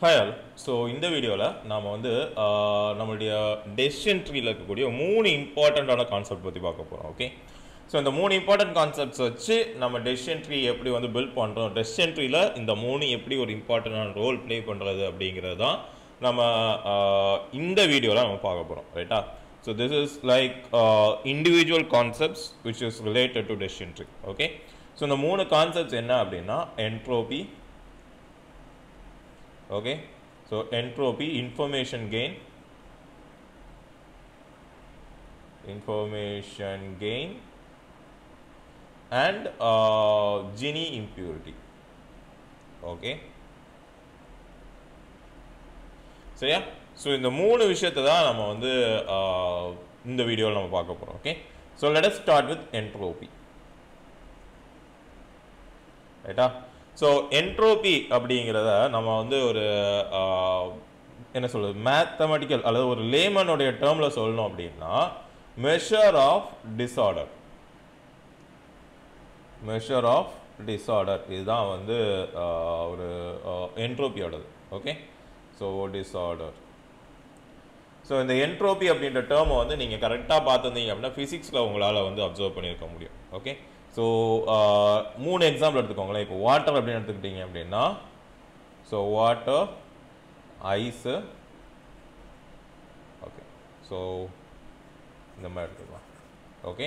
Hi all so இந்த வீடியோவில் நாம் வந்து நம்மளுடைய டெசிஷன் ட்ரீல இருக்கக்கூடிய மூணு இம்பார்ட்டண்ட்டான கான்செப்ட் பற்றி பார்க்க போகிறோம் ஓகே ஸோ இந்த மூணு இம்பார்ட்டன்ட் கான்செப்ட்ஸ் வச்சு நம்ம டெசிஷன் ட்ரீ எப்படி வந்து பில்ட் பண்ணுறோம் டெசிஷன் ட்ரீல இந்த மூணு எப்படி ஒரு இம்பார்ட்டண்டான ரோல் ப்ளே பண்ணுறது அப்படிங்கிறது தான் நம்ம இந்த வீடியோவில் நம்ம பார்க்க போகிறோம் ரைட்டா so this is like individual concepts which is related to decision tree okay so இந்த மூணு கான்செப்ட்ஸ் என்ன அப்படின்னா entropy okay so entropy information gain information gain and uh, Gini impurity okay சரியா ஸோ இந்த மூணு விஷயத்தை தான் நம்ம வந்து இந்த வீடியோவில் நம்ம பார்க்க போகிறோம் okay so let us start with entropy ரைட்டா ஸோ என்ட்ரோபி அப்படிங்கிறத நம்ம வந்து ஒரு என்ன சொல்கிறது மேத்தமெட்டிக்கல் அல்லது ஒரு லேமனுடைய டேர்மில் சொல்லணும் அப்படின்னா measure of disorder measure of disorder இதுதான் வந்து ஒரு என்ட்ரோபியோடது ஓகே ஸோ டிஸார்டர் ஸோ இந்த என்ட்ரோபி அப்படின்ற டேர்மை வந்து நீங்கள் கரெக்டாக பார்த்துருந்தீங்க அப்படின்னா ஃபிசிக்ஸில் உங்களால் வந்து அப்சர்வ் பண்ணியிருக்க முடியும். ஓகே ஸோ uh, மூணு எக்ஸாம்பிள் எடுத்துக்கோங்களேன். இப்போ வாட்டர் அப்படின்னு எடுத்துக்கிட்டீங்க அப்படின்னா so water ice okay so இந்த மாதிரி எடுத்துக்கலாம். ஓகே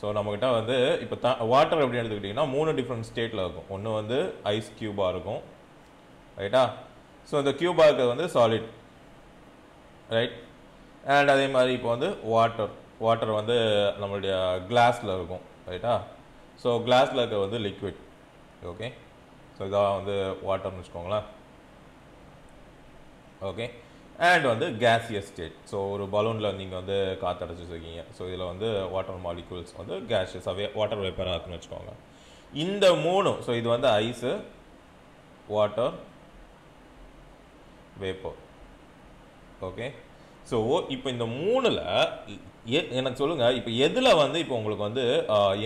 ஸோ நம்மக்கிட்ட வந்து இப்போ த வாட்டர் அப்படின்னு எடுத்துக்கிட்டிங்கன்னா மூணு டிஃப்ரெண்ட் ஸ்டேட்டில் இருக்கும். ஒன்று வந்து ஐஸ் க்யூபாக இருக்கும். ரைட்டா ஸோ இந்த க்யூபாக இருக்கிறது வந்து சாலிட் ரைட் அண்ட் அதே மாதிரி இப்போ வந்து வாட்டர் வாட்டர் வந்து நம்மளுடைய கிளாஸில் இருக்கும். ரைட்டா ஸோ கிளாஸில் இருக்க வந்து லிக்விட் ஓகே ஸோ இதாக வந்து வாட்டர்னு வச்சுக்கோங்களேன். ஓகே அண்ட் வந்து கேஸியஸ் ஸ்டேட் ஸோ ஒரு பலூனில் நீங்கள் வந்து காற்றடைச்சி வச்சுருக்கீங்க ஸோ இதில் வந்து வாட்டர் மாலிகூல்ஸ் வந்து கேஷியஸாகவே வாட்டர் வேப்பராக இருக்குன்னு வச்சுக்கோங்க. இந்த மூணும் ஸோ இது வந்து ice water vapour okay so இப்போ இந்த மூணில் எனக்கு சொல்லுங்கள் இப்போ எதில் வந்து இப்போ உங்களுக்கு வந்து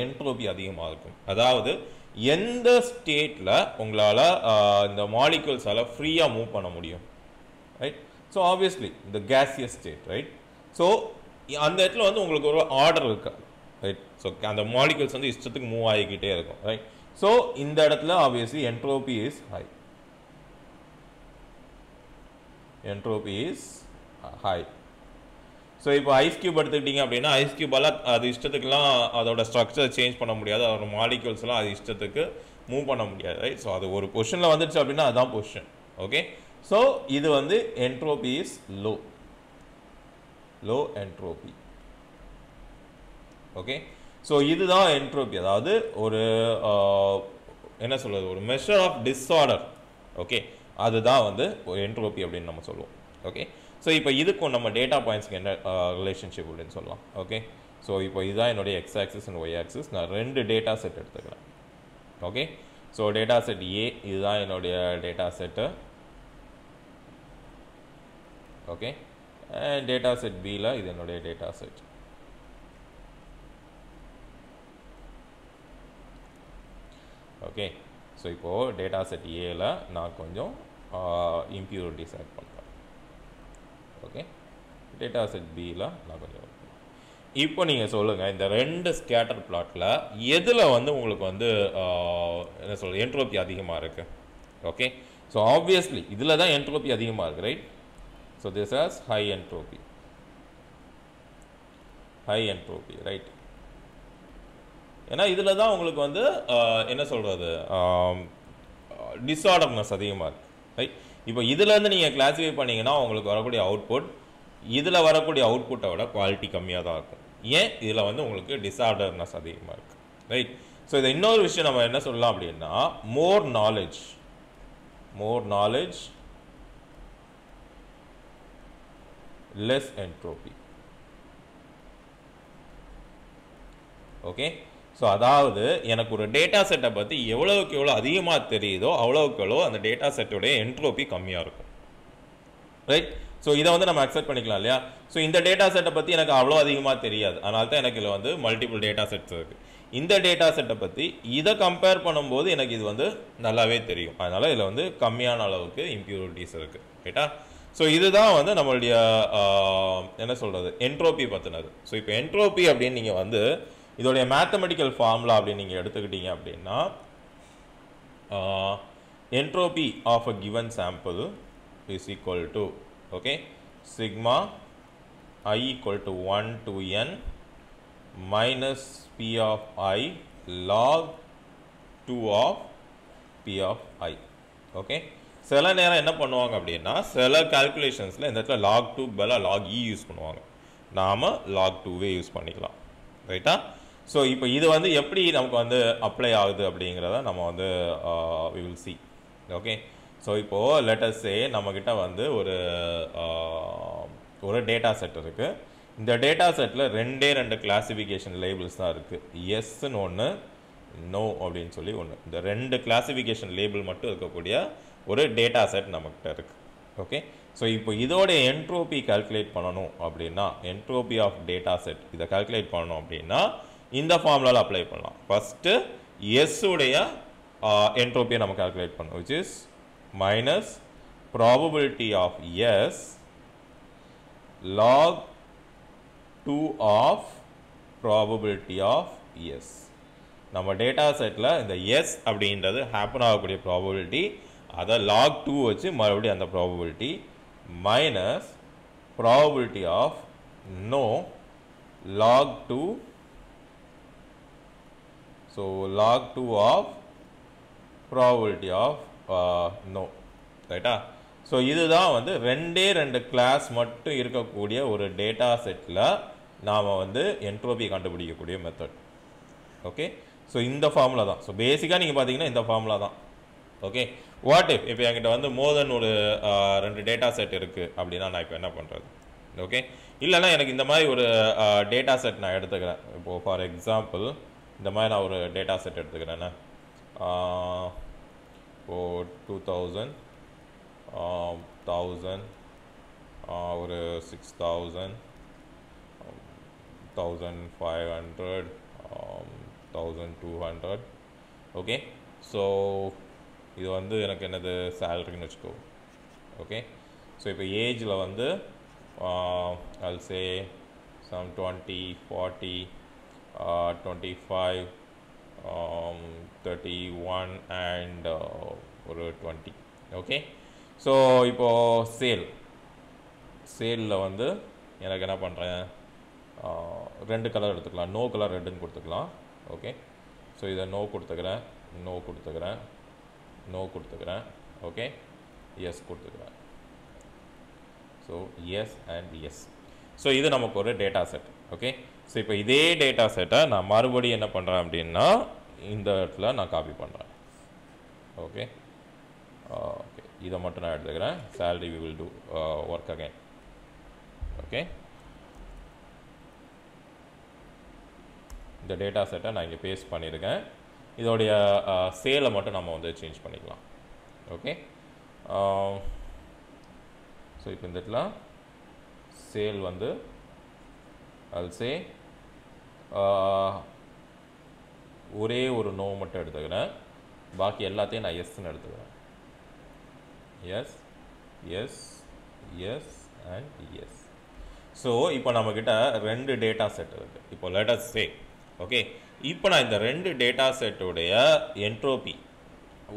என்ட்ரோபி அதிகமாக இருக்கும்? அதாவது எந்த ஸ்டேட்டில் உங்களால் இந்த மாலிகூல்ஸால் ஃப்ரீயாக மூவ் பண்ண முடியும்? ரைட் ஸோ ஆப்வியஸ்லி இந்த கேசியஸ் ஸ்டேட் ரைட் ஸோ அந்த இடத்துல வந்து உங்களுக்கு ஒரு ஆர்டர் இருக்காது ரைட் ஸோ அந்த மாலிகூல்ஸ் வந்து இஷ்டத்துக்கு மூவ் ஆகிக்கிட்டே இருக்கும். ரைட் ஸோ இந்த இடத்துல obviously entropy is high entropy is high so இப்போ ஐஸ் கியூப் எடுத்துக்கிட்டீங்க அப்படின்னா ஐஸ் கியூபால் அது இஷ்டத்துக்குலாம் அதோட ஸ்ட்ரக்சர் சேஞ்ச் பண்ண முடியாது. அதோட மாலிகூல்ஸ்லாம் அது இஷ்டத்துக்கு மூவ் பண்ண முடியாது ரைட் ஸோ அது ஒரு பொஷனில் வந்துடுச்சு அப்படின்னா அதுதான் பொஷன் ஓகே ஸோ இது வந்து entropy is low low entropy okay so இதுதான் என்ட்ரோபி அதாவது ஒரு என்ன சொல்கிறது ஒரு மெஷர் ஆஃப் டிஸ்ஆர்டர் ஓகே அதுதான் வந்து ஒரு என்ட்ரோபி அப்படின்னு நம்ம சொல்லுவோம். ஓகே ஸோ இப்போ இதுக்கும் நம்ம டேட்டா பாயிண்ட்ஸ்க்கு என்ன uh, ரிலேஷன்ஷிப் அப்படின்னு சொல்லலாம். ஓகே ஸோ இப்போ இதுதான் என்னுடைய X axis and Y axis நான் ரெண்டு டேட்டா செட் எடுத்துக்கிறேன். Okay so data set A இதுதான் என்னுடைய data set okay and data set பியில் இது என்னுடைய டேட்டா செட் ஓகே ஸோ இப்போது டேட்டா செட் ஏல நான் கொஞ்சம் இம்ப்யூரிட்டிஸ் ஆட் பண்ணுறேன் ஓகே டேட்டா செட் பியில் நான் கொஞ்சம் இப்போ நீங்கள் சொல்லுங்கள் இந்த ரெண்டு ஸ்கேட்டர் பிளாட்டில் எதில் வந்து உங்களுக்கு வந்து என்ன சொல்கிறது என்ட்ரோபி அதிகமாக இருக்குது ஓகே ஸோ ஆப்வியஸ்லி இதில் தான் என்ட்ரோபி அதிகமாக இருக்குது right so this as high entropy high entropy right ஏன்னா இதில் தான் உங்களுக்கு வந்து என்ன சொல்கிறது டிஸார்டர்னஸ் அதிகமாக இருக்குது ரைட் இப்போ இதுலேருந்து நீங்கள் கிளாஸிஃபை பண்ணிங்கன்னா உங்களுக்கு வரக்கூடிய அவுட்புட் இதில் வரக்கூடிய அவுட்புட்டை விட குவாலிட்டி கம்மியாக தான் இருக்கும். ஏன்? இதில் வந்து உங்களுக்கு டிஸார்டர்னஸ் அதிகமாக இருக்குது ரைட் ஸோ இதை இன்னொரு விஷயம் நம்ம என்ன சொல்லலாம் அப்படின்னா more knowledge more knowledge less entropy okay so அதாவது எனக்கு ஒரு டேட்டா செட்டை பற்றி எவ்வளவுக்கு எவ்வளோ அதிகமாக தெரியுதோ அவ்வளோக்கு எவ்வளோ அந்த டேட்டா செட்டோடைய என்ட்ரோபி கம்மியாக இருக்கும். ரைட் ஸோ இதை வந்து நம்ம அக்செப்ட் பண்ணிக்கலாம் இல்லையா? ஸோ இந்த டேட்டா செட்டை பற்றி எனக்கு அவ்வளோ அதிகமாக தெரியாது. அதனால தான் எனக்கு இதில் வந்து மல்டிபிள் டேட்டா செட்ஸ் இருக்குது இந்த டேட்டா செட்டை பற்றி இதை கம்பேர் பண்ணும்போது எனக்கு இது வந்து நல்லாவே தெரியும். அதனால் இதில் வந்து கம்மியான அளவுக்கு இம்ப்யூரிட்டிஸ் இருக்குது ரைட்டா ஸோ இதுதான் வந்து நம்மளுடைய என்ன சொல்கிறது என்ட்ரோபி பற்றினது ஸோ இப்போ என்ட்ரோபி அப்படின்னு நீங்கள் வந்து இதோடைய மேத்தமெட்டிக்கல் ஃபார்முலா அப்படின்னு நீங்கள் எடுத்துக்கிட்டீங்க அப்படின்னா entropy of a given sample is equal to okay sigma i equal to 1 to n minus p of i log 2 of p of i okay சில நேரம் என்ன பண்ணுவாங்க அப்படின்னா சில கால்குலேஷன்ஸில் இந்த இடத்துல லாக் டூ பதிலாக லாக் இ யூஸ் பண்ணுவாங்க. நாம் லாக் டூவே யூஸ் பண்ணிக்கலாம் ரைட்டா ஸோ இப்போ இது வந்து எப்படி நமக்கு வந்து அப்ளை ஆகுது அப்படிங்கிறத நம்ம வந்து we will see okay so இப்போது லெட்டஸ்ஸே நம்மக்கிட்ட வந்து ஒரு uh, ஒரு டேட்டா செட் இருக்குது இந்த டேட்டா செட்டில் ரெண்டே ரெண்டு கிளாஸிஃபிகேஷன் லேபிள்ஸ் தான் இருக்குது எஸ்ன்னு ஒன்று நோ அப்படின்னு சொல்லி ஒன்று இந்த ரெண்டு கிளாஸிஃபிகேஷன் லேபிள் மட்டும் இருக்கக்கூடிய ஒரு டேட்டா செட் நம்மக்கிட்ட இருக்குது ஓகே ஸோ இப்போ இதோட என்ட்ரோபி கால்குலேட் பண்ணணும் அப்படின்னா என்ட்ரோபி ஆஃப் டேட்டா செட் இதை கால்குலேட் பண்ணணும் அப்படின்னா இந்த ஃபார்முலாவில் அப்ளை பண்ணலாம். ஃபஸ்ட்டு எஸ் உடைய என்ட்ரோப்பியை நம்ம கால்குலேட் பண்ணோம் which is minus probability of yes log 2 of probability of yes நம்ம டேட்டா செட்டில் இந்த எஸ் அப்படின்றது ஹேப்பன் ஆகக்கூடிய ப்ராபபிலிட்டி அதை லாக் டூ வச்சு மறுபடியும் அந்த probability minus probability of no log two so log two of of of no ரைட்டா ஸோ இதுதான் வந்து ரெண்டே ரெண்டு கிளாஸ் மட்டும் இருக்கக்கூடிய ஒரு டேட்டா செட்டில் நாம் வந்து என்ட்ரோபி கண்டுபிடிக்கக்கூடிய மெத்தட் ஓகே ஸோ இந்த ஃபார்முலா தான். ஸோ பேசிக்காக நீங்கள் பார்த்தீங்கன்னா இந்த ஃபார்முலா தான். ஓகே வாட் இஃப் இப்போ என்கிட்ட வந்து மோர் தென் ஒரு uh, ரெண்டு டேட்டா செட் இருக்குது அப்படின்னா நான் இப்போ என்ன பண்ணுறது ஓகே இல்லைன்னா எனக்கு இந்த மாதிரி ஒரு uh, டேட்டா செட் நான் எடுத்துக்கிறேன். இப்போது ஃபார் எக்ஸாம்பிள் இந்த மாதிரி நான் ஒரு டேட்டா செட் எடுத்துக்கிறேன்னா இப்போது டூ தௌசண்ட் தௌசண்ட் ஒரு six thousand thousand five hundred thousand two hundred okay so இது வந்து எனக்கு என்னது சேலரின்னு வச்சுக்கோ. ஓகே ஸோ இப்போ ஏஜில் வந்து also some twenty forty twenty five thirty one and ஒரு டுவெண்ட்டி ஓகே ஸோ இப்போது சேல் சேலில் வந்து எனக்கு என்ன பண்ணுறேன் ரெண்டு கலர் எடுத்துக்கலாம். நோ கலர் ரெட்டுன்னு கொடுத்துக்கலாம். ஓகே ஸோ இதை நோ கொடுத்துக்கிறேன். நோ கொடுத்துக்கிறேன். நோ கொடுத்துக்கிறேன். ஓகே எஸ் கொடுத்துக்கிறேன். So yes and yes so இது நமக்கு ஒரு டேட்டா செட் ஓகே ஸோ இப்போ இதே டேட்டா செட்டை நான் மறுபடியும் என்ன பண்ணுறேன் அப்படின்னா இந்த இடத்துல நான் காப்பி பண்ணுறேன் ஓகே ஓகே இதை மட்டும் நான் எடுத்துக்கிறேன். Salary we will do work again okay இந்த டேட்டா செட்டை நான் இங்கே பேஸ்ட் பண்ணியிருக்கேன். இதோடைய uh, சேலை மட்டும் நம்ம வந்து சேஞ்ச் பண்ணிக்கலாம். ஓகே ஸோ இப்போ இந்த இடத்துல சேல் வந்து அல்சே ஒரே ஒரு நோ மட்டும் எடுத்துக்கிறேன். பாக்கி எல்லாத்தையும் நான் எஸ்ன்னு எடுத்துக்கிறேன். Yes yes yes and yes so இப்போ நம்மக்கிட்ட ரெண்டு டேட்டா செட் இருக்குது இப்போ லெட்டஸ் சே ஓகே இப்போ நான் இந்த ரெண்டு டேட்டா செட்டுடைய என்ட்ரோபி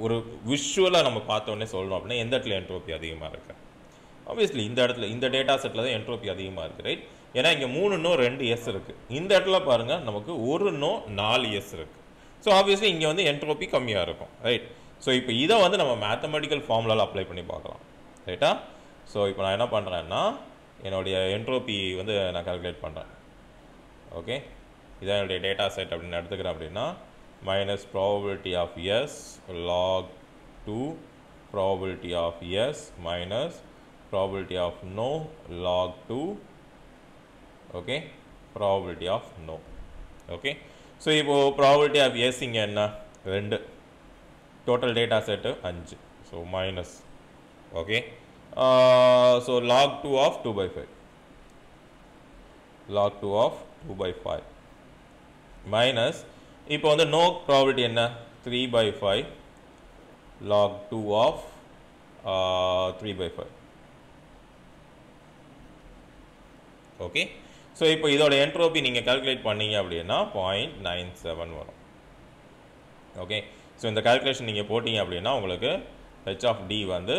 ஒரு விஷுவலாக நம்ம பார்த்தோன்னே சொல்லணும் அப்படின்னா எந்த இடத்துல என்ட்ரோபி அதிகமாக இருக்கு? ஆப்வியஸ்லி இந்த இடத்துல இந்த டேட்டா செட்டில் தான் என்ட்ரோபி அதிகமாக இருக்குது ரைட் ஏன்னா இங்கே மூணு நோ ரெண்டு எஸ் இருக்குது இந்த இடத்துல பாருங்கள் நமக்கு ஒரு நோ நாலு எஸ் இருக்குது ஸோ ஆப்வியஸ்லி இங்கே வந்து என்ட்ரோபி கம்மியாக இருக்கும் ரைட் ஸோ இப்போ இதை வந்து நம்ம மேத்தமெட்டிக்கல் ஃபார்முலாவில் அப்ளை பண்ணி பார்க்கலாம் ரைட்டா ஸோ இப்போ நான் என்ன பண்ணுறேன்னா என்னுடைய என்ட்ரோபி வந்து நான் கால்குலேட் பண்ணுறேன் ஓகே இதான் என்னுடைய டேட்டா செட் அப்படின்னு எடுத்துக்கிறேன் அப்படின்னா minus probability of yes log two probability of yes minus probability of no log two okay probability of no okay so இப்போது ப்ராபபிலிட்டி ஆஃப் எஸ் இங்கே என்ன ரெண்டு டோட்டல் டேட்டா செட்டு அஞ்சு so minus okay so log two of two by five log two of two by five minus இப்போ வந்து no probability என்ன three by five log two of three by five okay so இப்போ இதோட entropy நீங்கள் calculate பண்ணீங்க அப்படின்னா point nine seven வரும். Okay so இந்த கால்குலேஷன் நீங்கள் போட்டிங்க அப்படின்னா உங்களுக்கு ஹெச் ஆஃப் டி வந்து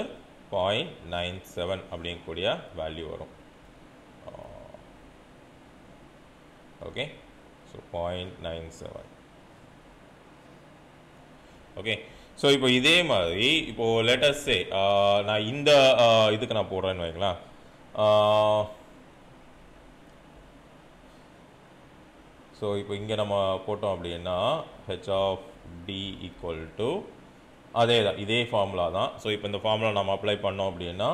பாயிண்ட் நைன் செவன் அப்படிங்கக்கூடிய வேல்யூ வரும். Okay so point nine seven okay so இப்போ இதே மாதிரி இப்போது லேட்டஸ்டே நான் இந்த இதுக்கு நான் போடுறேன்னு வைங்களேன். ஸோ இப்போ இங்கே நம்ம போட்டோம் அப்படின்னா H of D equal to அதே தான் இதே ஃபார்முலா தான். ஸோ இப்போ இந்த ஃபார்முலா நம்ம அப்ளை பண்ணோம் அப்படின்னா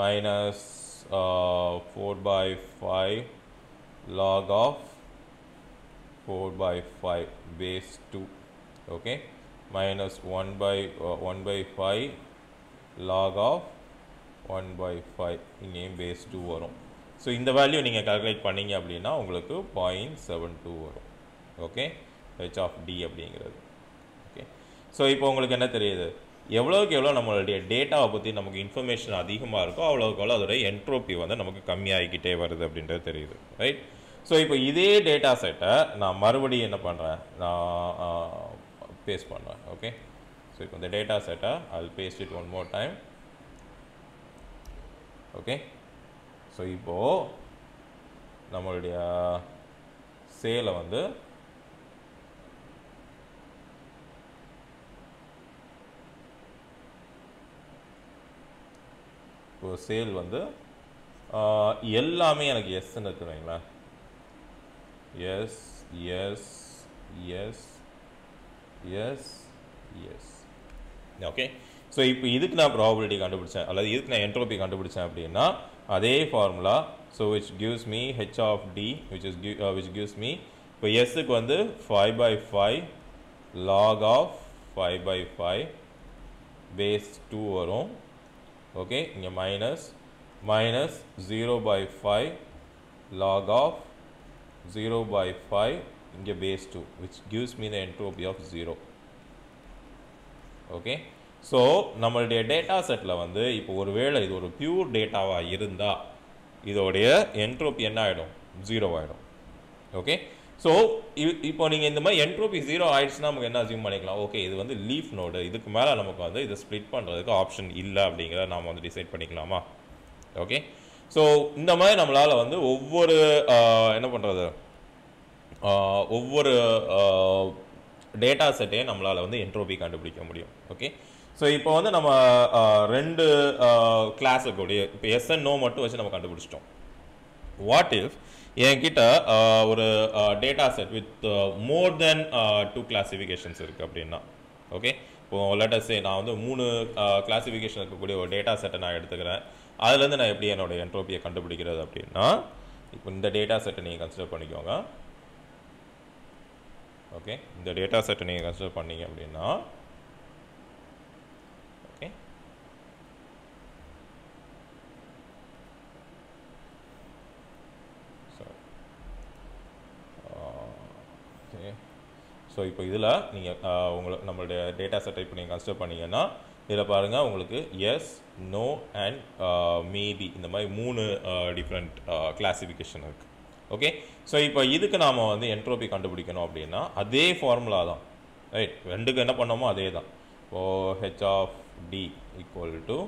minus four by five log of four by five base two okay minus one by one by five log of one by five இங்கேயும் பேஸ் டூ வரும். ஸோ இந்த வேல்யூ நீங்கள் கால்குலேட் பண்ணீங்க அப்படின்னா உங்களுக்கு பாயிண்ட் செவன் டூ வரும். Okay H of D அப்படிங்கிறது. Okay so இப்போ உங்களுக்கு என்ன தெரியுது? எவ்வளோக்கு எவ்வளோ நம்மளுடைய டேட்டாவை பற்றி நமக்கு இன்ஃபர்மேஷன் அதிகமாக இருக்கோ அவ்வளோக்கு எவ்வளோ அதோட என்ட்ரோப்பி வந்து நமக்கு கம்மியாகிக்கிட்டே வருது அப்படின்றது தெரியுது. ரைட் ஸோ இப்போ இதே டேட்டா செட்டை நான் மறுபடியும் என்ன பண்ணுறேன் நான் பேஸ்ட் பண்ணுறேன் ஓகே ஸோ இப்போ இந்த டேட்டா செட்டை அது paste it one more time okay so இப்போது நம்மளுடைய சேலை வந்து இப்போ சேல் வந்து எல்லாமே எனக்கு எஸ்ன்னு இருக்குதுங்களா yes yes yes yes yes okay so இப்போ இதுக்கு நான் ப்ராபபிலிட்டி கண்டுபிடிச்சேன் அல்லது இதுக்கு நான் என்ட்ரோபி கண்டுபிடிச்சேன் அப்படின்னா அதே formula so which gives me H of D which is which gives me இப்போ எஸ்ஸுக்கு வந்து five by five log of five by five base two வரும். ஓகே இங்கே minus minus zero by five log of zero by five இங்கே base two which gives me the entropy of zero okay so நம்மளுடைய data செட்டில் வந்து இப்போ ஒரு வேளை இது ஒரு பியூர் டேட்டாவாக இருந்தால் இதோடைய என்ட்ரோபி என்ன ஆகிடும் ஜீரோ ஆகிடும் ஓகே ஸோ இப்போ நீங்கள் இந்த மாதிரி என்ட்ரோபி ஜீரோ ஆயிடுச்சுன்னா நமக்கு என்ன அசியூம் பண்ணிக்கலாம்? ஓகே இது வந்து லீஃப் நோடு இதுக்கு மேலே நமக்கு வந்து இதை ஸ்ப்ளிட் பண்ணுறதுக்கு ஆப்ஷன் இல்லை அப்படிங்கிறத நாம் வந்து டிசைட் பண்ணிக்கலாமா? ஓகே ஸோ இந்த மாதிரி நம்மளால் வந்து ஒவ்வொரு என்ன பண்ணுறது ஒவ்வொரு டேட்டா செட்டையும் நம்மளால் வந்து என்ட்ரோபி கண்டுபிடிக்க முடியும். ஓகே ஸோ இப்போ வந்து நம்ம ரெண்டு கிளாஸுக்குடைய இப்போ எஸ்என் நோ மட்டும் வச்சு நம்ம கண்டுபிடிச்சிட்டோம். வாட் இஃப் என்கிட்ட ஒரு data set with more than two classifications இருக்குது அப்படின்னா ஓகே இப்போ லெட்டஸ்ஸே நான் வந்து மூணு கிளாஸிஃபிகேஷன் இருக்கக்கூடிய ஒரு டேட்டா செட்டை நான் எடுத்துக்கிறேன். அதுலேருந்து நான் எப்படி என்னோட என்ட்ரோபியை கண்டுபிடிக்கிறது அப்படின்னா இப்போ இந்த டேட்டா செட்டை நீங்கள் கன்சிடர் பண்ணிக்கோங்க. ஓகே இந்த டேட்டா செட்டை நீங்கள் கன்சிடர் பண்ணீங்க அப்படின்னா ஓகே ஓகே ஸோ இப்போ இதில் நீங்கள் உங்களை நம்மளுடைய டேட்டா செட்டை இப்போ நீங்கள் கன்சிடர் பண்ணீங்கன்னா இதில் பாருங்கள் உங்களுக்கு எஸ் நோ அண்ட் மேபி இந்த மாதிரி மூணு டிஃப்ரெண்ட் கிளாசிஃபிகேஷன் இருக்குது ஓகே ஸோ இப்போ இதுக்கு நாம் வந்து என்ட்ரோபி கண்டுபிடிக்கணும் அப்படின்னா அதே ஃபார்முலா தான். ரைட் ரெண்டுக்கு என்ன பண்ணோமோ அதே தான். ஓ H of D equal to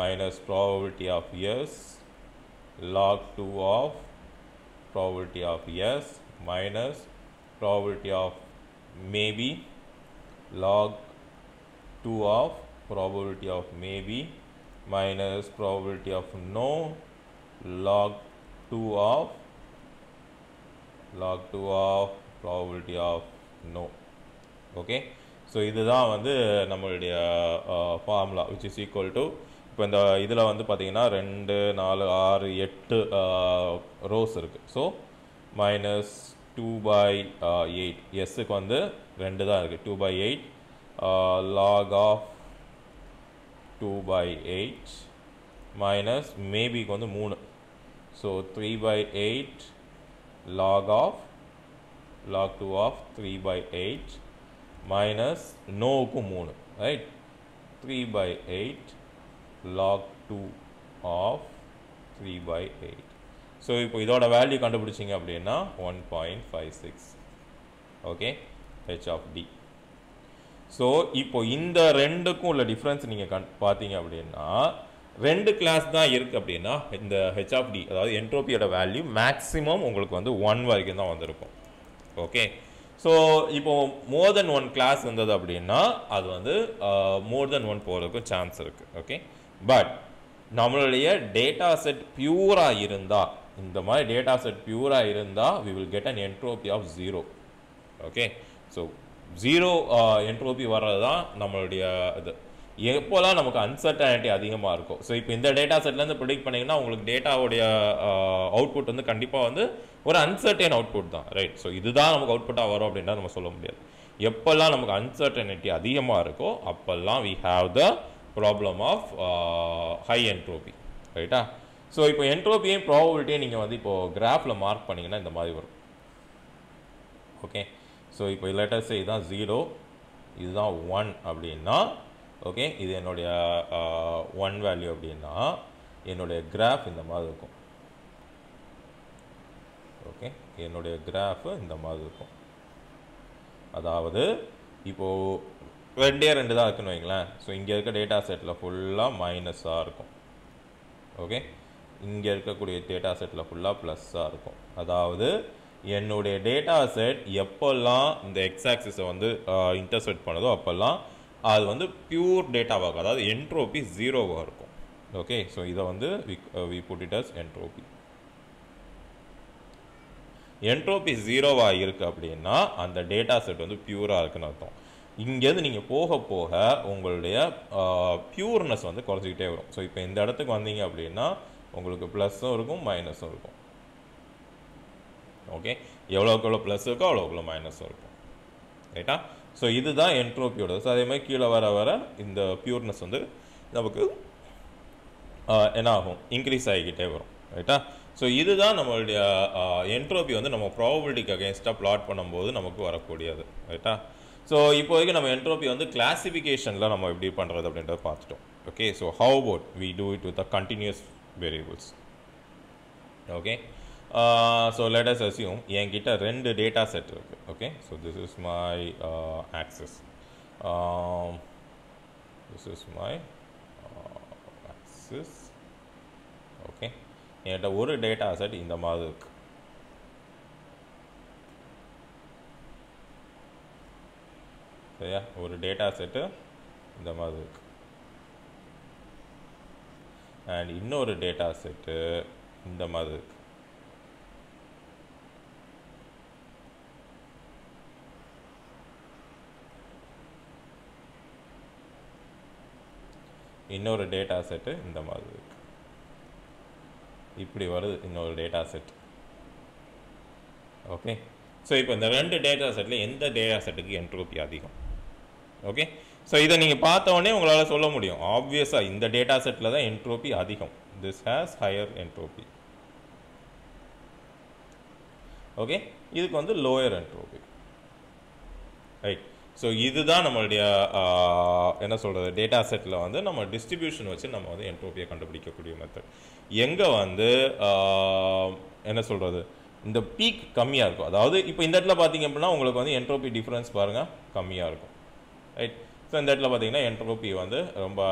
minus probability of yes log 2 of probability of yes minus probability of maybe log 2 of probability of maybe minus probability of no log 2 of log 2 of probability of no okay so இதுதான் வந்து நம்மளுடைய formula which is equal to இப்போ இந்த இதில் வந்து பார்த்தீங்கன்னா ரெண்டு நாலு ஆறு எட்டு ரோஸ் இருக்குது so minus two by eight எஸ்ஸுக்கு வந்து ரெண்டு தான் இருக்குது two by eight log of two by eight minus மேபிக்கு வந்து மூணு. So three by eight log of log two of three by eight minus நோவுக்கு மூணு right three by eight log two of three by eight so இப்போ இதோட value கண்டுபிடிச்சிங்க அப்படின்னா one point five six okay H of D so இப்போ இந்த ரெண்டுக்கும் உள்ள difference நீங்கள் கண் பார்த்தீங்க அப்படின்னா ரெண்டு கிளாஸ் தான் இருக்குது அப்படின்னா இந்த ஹெச் ஆஃப் டி அதாவது என்ட்ரோபியோட வேல்யூ மேக்ஸிமம் உங்களுக்கு வந்து ஒன் வரைக்கும் தான் வந்திருக்கும். ஓகே ஸோ இப்போ மோர் தென் ஒன் கிளாஸ் இருந்தது அப்படின்னா அது வந்து மோர் தென் ஒன் போகிறதுக்கும் சான்ஸ் இருக்குது ஓகே பட் நம்மளுடைய டேட்டா செட் பியூராக இருந்தால் இந்த மாதிரி டேட்டா செட் பியூராக இருந்தால் we will get an entropy of zero okay so zero entropy வர்றது தான் நம்மளுடைய இது. எப்போல்லாம் நமக்கு அன்சர்டனிட்டி அதிகமாக இருக்கும் ஸோ இப்போ இந்த டேட்டா செட்லேருந்து ப்ரிடிக்ட் பண்ணிங்கன்னா உங்களுக்கு டேட்டாவுடைய அவுட்புட் uh, வந்து கண்டிப்பாக வந்து ஒரு அன்சர்டன் அவுட்புட் தான். ரைட் ஸோ இதுதான் நமக்கு அவுட்புட்டாக வரும் அப்படின்னா நம்ம சொல்ல முடியாது. எப்போல்லாம் நமக்கு அன்சர்டனிட்டி அதிகமாக இருக்கோ அப்போல்லாம் we have the problem of high entropy ரைட்டா ஸோ இப்போ என்ட்ரோபியும் ப்ராபபிலிட்டியும் நீங்கள் வந்து இப்போது கிராஃபில் மார்க் பண்ணிங்கன்னா இந்த மாதிரி வரும். ஓகே ஸோ இப்போ லெட்டர்ஸ் இதுதான் ஜீரோ இதுதான் ஒன் அப்படின்னா ஓகே இது என்னுடைய ஒன் வேல்யூ அப்படின்னா என்னுடைய கிராஃப் இந்த மாதிரி இருக்கும். ஓகே என்னுடைய கிராஃபு இந்த மாதிரி இருக்கும். அதாவது இப்போது ரெண்டே ரெண்டு தான் இருக்குன்னு வைங்களேன். ஸோ இங்கே இருக்க டேட்டா செட்டில் ஃபுல்லாக மைனஸாக இருக்கும். ஓகே இங்கே இருக்கக்கூடிய டேட்டா செட்டில் ஃபுல்லாக ப்ளஸ்ஸாக இருக்கும். அதாவது என்னுடைய டேட்டா செட் எப்போல்லாம் இந்த எக்ஸ் ஆக்சிஸை வந்து இன்டர்செக்ட் பண்ணுதோ அப்போல்லாம் அது வந்து பியூர் டேட்டாவாக அதாவது என்ட்ரோபி ஜீரோவாக இருக்கும். ஓகே ஸோ இதை வந்து we put it as entropy entropy ஜீரோவாக இருக்குது அப்படின்னா அந்த டேட்டா செட் வந்து பியூராக இருக்குன்னு அர்த்தம். இங்கேருந்து நீங்கள் போக போக உங்களுடைய பியூர்னஸ் வந்து குறைஞ்சிக்கிட்டே வரும். ஸோ இப்போ இந்த இடத்துக்கு வந்தீங்க அப்படின்னா உங்களுக்கு ப்ளஸ்ஸும் இருக்கும் மைனஸும் இருக்கும். ஓகே எவ்வளோக்கு எவ்வளோ ப்ளஸ் இருக்கோ அவ்வளோக்குள்ள மைனஸும் இருக்கும். ரைட்டா ஸோ இதுதான் என்ட்ரோப்பியோட ஸோ அதே மாதிரி கீழே வர வர இந்த பியூர்னஸ் வந்து நமக்கு என்ன ஆகும் இன்க்ரீஸ் ஆகிக்கிட்டே வரும். ரைட்டா ஸோ இதுதான் நம்மளுடைய என்ட்ரோபி வந்து நம்ம ப்ராபபிலிட்டிக்கு அகேன்ஸ்டாக பிளாட் பண்ணும்போது நமக்கு வரக்கூடியது. ரைட்டா ஸோ இப்போதைக்கு நம்ம என்ட்ரோபி வந்து கிளாசிஃபிகேஷனில் நம்ம எப்படி பண்ணுறது அப்படின்றத பார்த்துட்டோம். Okay so how about we do it with a continuous variables okay so let us assume என்கிட்ட ரெண்டு டேட்டா செட் இருக்குது okay so this is my axis this is my axis okay என்கிட்ட ஒரு டேட்டா செட் இந்த மாதிரி இருக்கு. சரியா? ஒரு டேட்டா செட்டு இந்த மாதிரி இருக்கு. அண்ட் இன்னொரு டேட்டா செட்டு இந்த மாதிரி இருக்கு. இன்னொரு டேட்டா செட்டு இந்த மாதிரி இருக்கு. இப்படி வருது இன்னொரு டேட்டா செட் ஓகே ஸோ இப்போ இந்த ரெண்டு டேட்டா செட்டில் எந்த டேட்டா செட்டுக்கு என்ட்ரோபி அதிகம்? ஓகே ஸோ இதை நீங்கள் பார்த்தோடனே உங்களால் சொல்ல முடியும். ஆப்வியஸாக இந்த டேட்டா செட்டில் தான் என்ட்ரோபி அதிகம். This has higher entropy okay இதுக்கு வந்து லோயர் என்ட்ரோபி ரைட் ஸோ இதுதான் நம்மளுடைய என்ன சொல்கிறது டேட்டா செட்டில் வந்து நம்ம டிஸ்ட்ரிபியூஷன் வச்சு நம்ம வந்து என்ட்ரோபியை கண்டுபிடிக்கக்கூடிய மெத்தட் எங்கே வந்து என்ன சொல்கிறது இந்த பீக் கம்மியாக இருக்கும். அதாவது இப்போ இந்த இடத்துல பார்த்தீங்க அப்படின்னா உங்களுக்கு வந்து என்ட்ரோபி டிஃப்ரென்ஸ் பாருங்கள் கம்மியாக இருக்கும். ரைட் ஸோ இந்த இடத்துல பார்த்தீங்கன்னா என்ட்ரோபி வந்து ரொம்ப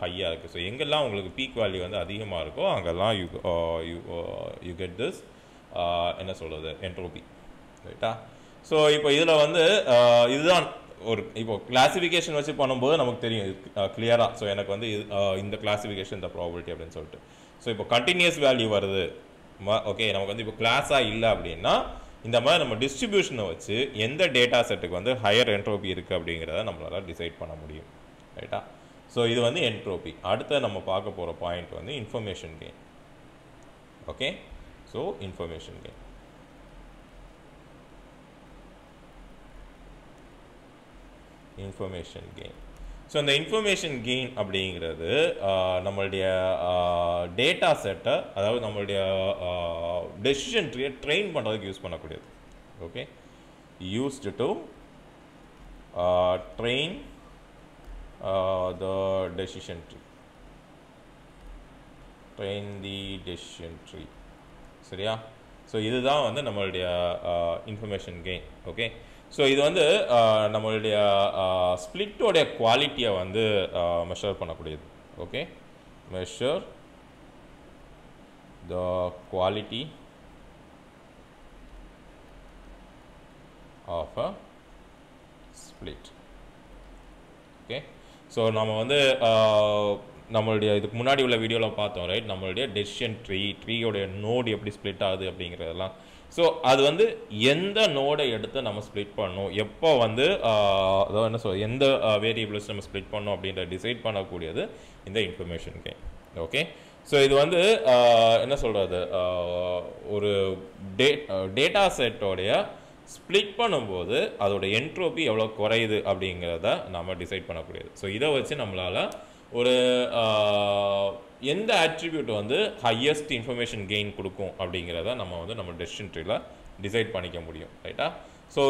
ஹையாக இருக்குது ஸோ எங்கெல்லாம் உங்களுக்கு பீக் வேல்யூ வந்து அதிகமாக இருக்கோ அங்கெல்லாம் you you you get this என்ன சொல்கிறது என்ட்ரோபி ரைட்டா ஸோ இப்போ இதில் வந்து இதுதான் ஒரு இப்போ கிளாசிஃபிகேஷன் வச்சு பண்ணும்போது நமக்கு தெரியும் கிளியராக ஸோ எனக்கு வந்து இது இந்த கிளாசிஃபிகேஷன் இந்த ப்ராபர்ட்டி அப்படின்னு சொல்லிட்டு. ஸோ இப்போ கண்டினியூஸ் வேல்யூ வருது. ஓகே நமக்கு வந்து இப்போ கிளாஸாக இல்லை அப்படின்னா இந்த மாதிரி நம்ம டிஸ்ட்ரிபியூஷனை வச்சு எந்த டேட்டா செட்டுக்கு வந்து ஹையர் என்ட்ரோபி இருக்குது அப்படிங்கிறத நம்மளால் டிசைட் பண்ண முடியும். ரைட்டா ஸோ இது வந்து என்ட்ரோபி அடுத்த நம்ம பார்க்க போகிற பாயிண்ட் வந்து information gain okay so information gain information gain so இந்த இன்ஃபர்மேஷன் கெயின் அப்படிங்கிறது நம்மளுடைய டேட்டா செட்டை அதாவது நம்மளுடைய டெசிஷன் ட்ரீயை ட்ரெயின் பண்ணுறதுக்கு யூஸ் பண்ணக்கூடியது. Okay used to train the decision tree train the decision tree சரியா? ஸோ இதுதான் வந்து நம்மளுடைய இன்ஃபர்மேஷன் கெயின் ஓகே ஸோ இது வந்து நம்மளுடைய ஸ்பிளிட்டோடைய குவாலிட்டியை வந்து மெஷர் பண்ணக்கூடியது. Okay measure the quality of a split okay so நம்ம வந்து நம்மளுடைய இதுக்கு முன்னாடி உள்ள வீடியோவில் பார்த்தோம் ரைட் நம்மளுடைய டெசிஷன் ட்ரீ ட்ரீயோடைய நோடு எப்படி ஸ்ப்ளிட் ஆகுது அப்படிங்கிறதெல்லாம் ஸோ அது வந்து எந்த நோடை எடுத்து நம்ம ஸ்ப்ளிட் பண்ணணும்? எப்போ வந்து அதாவது என்ன சொல் எந்த வேரியபிள்ஸ் நம்ம ஸ்ப்ளிட் பண்ணணும் அப்படின்ற டிசைட் பண்ணக்கூடியது இந்த இன்ஃபர்மேஷன் கேம் ஓகே ஸோ இது வந்து என்ன சொல்கிறது ஒரு டே டேட்டா செட்டோடைய ஸ்ப்ளிட் பண்ணும்போது அதோட என்ட்ரோபி எவ்வளோ குறையுது அப்படிங்கிறத நம்ம டிசைட் பண்ணக்கூடியது. ஸோ இதை வச்சு நம்மளால் ஒரு எந்த ஆட்ரிபியூட் வந்து ஹையஸ்ட் இன்ஃபர்மேஷன் கெயின் கொடுக்கும் அப்படிங்கிறத நம்ம வந்து நம்ம டெசிஷன் ட்ரீல டிசைட் பண்ணிக்க முடியும் ரைட்டா ஸோ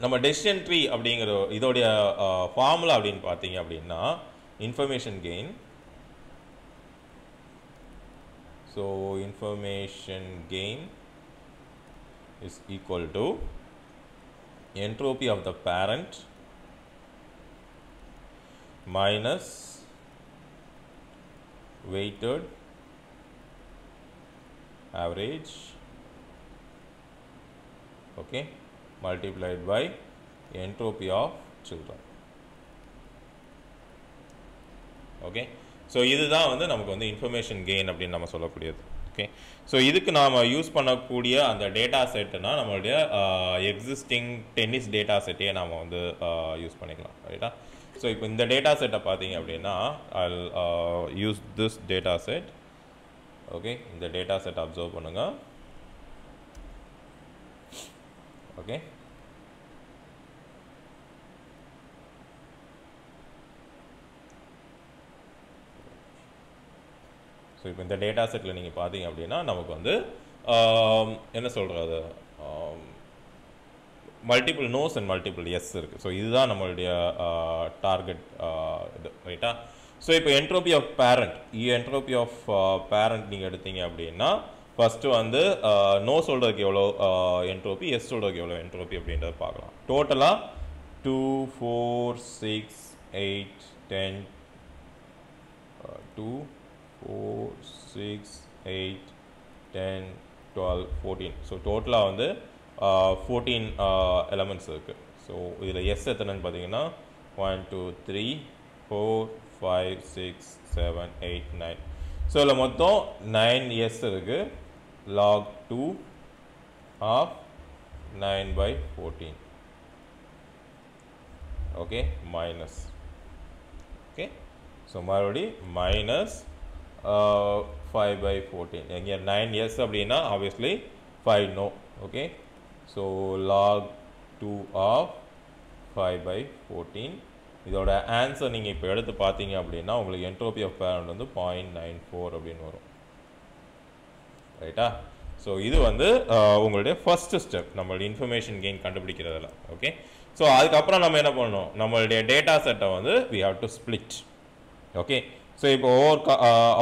நம்ம டெசிஷன் ட்ரீ அப்படிங்கிற இதோடைய ஃபார்முலா அப்படின்னு பார்த்தீங்க அப்படின்னா information gain so information gain is equal to entropy of the parent minus weighted average okay multiplied by entropy of children. Okay so இதுதான் வந்து நமக்கு வந்து இன்ஃபர்மேஷன் கெயின் அப்படின்னு நம்ம சொல்லக்கூடியது. ஓகே ஸோ இதுக்கு நாம் யூஸ் பண்ணக்கூடிய அந்த டேட்டா செட்டுனா நம்மளுடைய எக்ஸிஸ்டிங் டென்னிஸ் டேட்டா செட்டையே நாம் வந்து uh, யூஸ் பண்ணிக்கலாம் ரைட்டா ஸோ இப்போ இந்த டேட்டா செட்டை பார்த்தீங்க அப்படின்னா I use this data set okay இந்த டேட்டா செட் அப்சர்வ் பண்ணுங்கள் ஓகே ஸோ இப்போ இந்த டேட்டா செட்டில் நீங்கள் பார்த்தீங்க அப்படின்னா நமக்கு வந்து um, என்ன சொல்கிறது multiple noes and multiple yes இருக்குது ஸோ இதுதான் நம்மளுடைய டார்கெட் இது ரைட்டா ஸோ இப்போ entropy of parent entropy of parent நீங்கள் எடுத்தீங்க அப்படின்னா ஃபஸ்ட்டு வந்து நோ சொல்கிறதுக்கு எவ்வளோ என்ட்ரோபி எஸ் சொல்கிறதுக்கு எவ்வளோ என்ட்ரோபி அப்படின்றத பார்க்கலாம். டோட்டலாக two four six eight ten two four six eight ten twelve fourteen so டோட்டலாக வந்து ஃபோர்டீன் எலமெண்ட்ஸ் இருக்குது ஸோ இதில் எஸ் எத்தனைன்னு பார்த்தீங்கன்னா one two three four five six seven eight nine so இதில் மொத்தம் நைன் எஸ் இருக்குது log two of nine by fourteen okay minus okay so மறுபடி மைனஸ் ஃபைவ் பை ஃபோர்டீன் எங்கே நைன் எஸ் அப்படின்னா obviously five no okay so log two of five by fourteen இதோட answer நீங்கள் இப்போ எடுத்து பார்த்தீங்க அப்படின்னா உங்களுக்கு என்ட்ரோபி ஆஃப் பேரண்ட் வந்து பாயிண்ட் நைன் ஃபோர் அப்படின்னு வரும். ரைட்டா ஸோ இது வந்து உங்களுடைய ஃபர்ஸ்ட் ஸ்டெப் நம்மளுடைய இன்ஃபர்மேஷன் கெயின் கண்டுபிடிக்கிறதுல. ஓகே ஸோ அதுக்கப்புறம் நம்ம என்ன பண்ணணும்? நம்மளுடைய டேட்டா செட்டை வந்து we have to split okay so இப்போ ஒவ்வொரு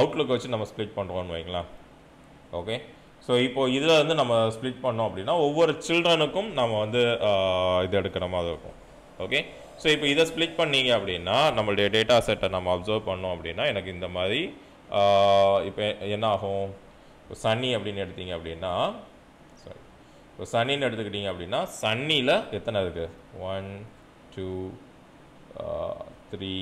அவுட்லுக் வச்சு நம்ம ஸ்ப்ளிட் பண்ணுறோம்னு வைங்களா ஓகே ஸோ இப்போது இதில் வந்து நம்ம ஸ்ப்ளிட் பண்ணோம் அப்படின்னா ஒவ்வொரு சில்ட்ரனுக்கும் நம்ம வந்து இது எடுக்கிற மாதிரி இருக்கும். ஓகே ஸோ இப்போ இதை ஸ்ப்ளிட் பண்ணீங்க அப்படின்னா நம்மளுடைய டேட்டா செட்டை நம்ம அப்சர்வ் பண்ணோம் அப்படின்னா எனக்கு இந்த மாதிரி இப்போ என்ன ஆகும்? இப்போ சன்னி அப்படின்னு எடுத்தீங்க அப்படின்னா சாரி இப்போ சன்னின்னு எடுத்துக்கிட்டிங்க அப்படின்னா சன்னியில் எத்தனை இருக்குது one two three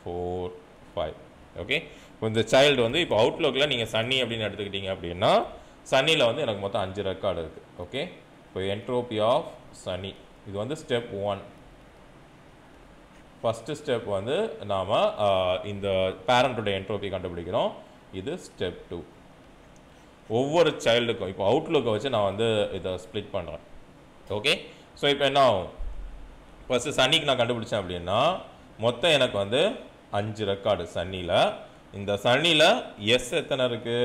four five okay இப்போ இந்த சைல்டு வந்து இப்போ அவுட்லுக்கில் நீங்கள் சன்னி அப்படின்னு எடுத்துக்கிட்டிங்க அப்படின்னா சனியில் வந்து எனக்கு மொத்தம் அஞ்சு ரெக்கார்டு இருக்குது ஓகே இப்போ என்ட்ரோபி ஆஃப் சனி. இது வந்து ஸ்டெப் ஒன் ஃபஸ்ட்டு ஸ்டெப் வந்து நாம் இந்த பேரண்ட்டோட என்ட்ரோபி கண்டுபிடிக்கிறோம். இது ஸ்டெப் டூ ஒவ்வொரு சைல்டுக்கும் இப்போ அவுட்லுக்கை வச்சு நான் வந்து இதை ஸ்ப்ளிட் பண்ணுறேன் ஓகே ஸோ இப்போ என்ன ஆகும்? ஃபஸ்ட்டு சனிக்கு நான் கண்டுபிடிச்சேன் அப்படின்னா மொத்தம் எனக்கு வந்து அஞ்சு ரெக்கார்டு சன்னியில் இந்த சன்னியில் எஸ் எத்தனை இருக்குது